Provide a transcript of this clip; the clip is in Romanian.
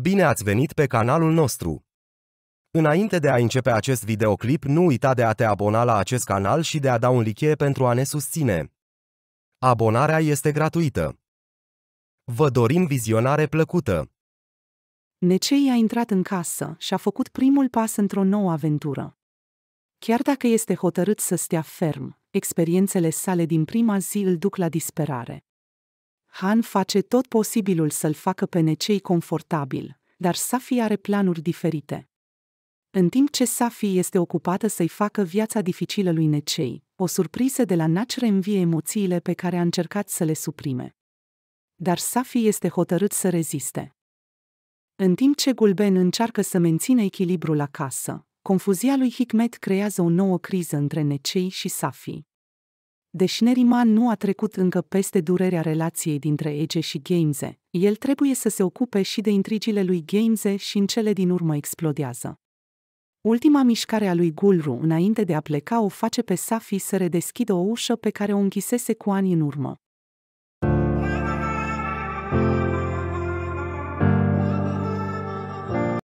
Bine ați venit pe canalul nostru! Înainte de a începe acest videoclip, nu uita de a te abona la acest canal și de a da un like pentru a ne susține. Abonarea este gratuită. Vă dorim vizionare plăcută! Necei a intrat în casă și a făcut primul pas într-o nouă aventură. Chiar dacă este hotărât să stea ferm, experiențele sale din prima zi îl duc la disperare. Han face tot posibilul să-l facă pe Necei confortabil, dar Safi are planuri diferite. În timp ce Safi este ocupată să-i facă viața dificilă lui Necei, o surpriză de la Naci reînvie emoțiile pe care a încercat să le suprime. Dar Safi este hotărât să reziste. În timp ce Gulben încearcă să mențină echilibrul acasă, confuzia lui Hikmet creează o nouă criză între Necei și Safi. Deși Neriman nu a trecut încă peste durerea relației dintre Ege și Gameze, el trebuie să se ocupe și de intrigile lui Gameze și în cele din urmă explodează. Ultima mișcare a lui Gulru înainte de a pleca o face pe Safi să redeschidă o ușă pe care o închisese cu ani în urmă.